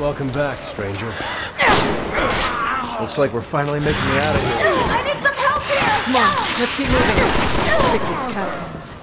Welcome back, stranger. Looks like we're finally making it out of here. I need some help here! Come on, let's keep moving. Sick these catacombs.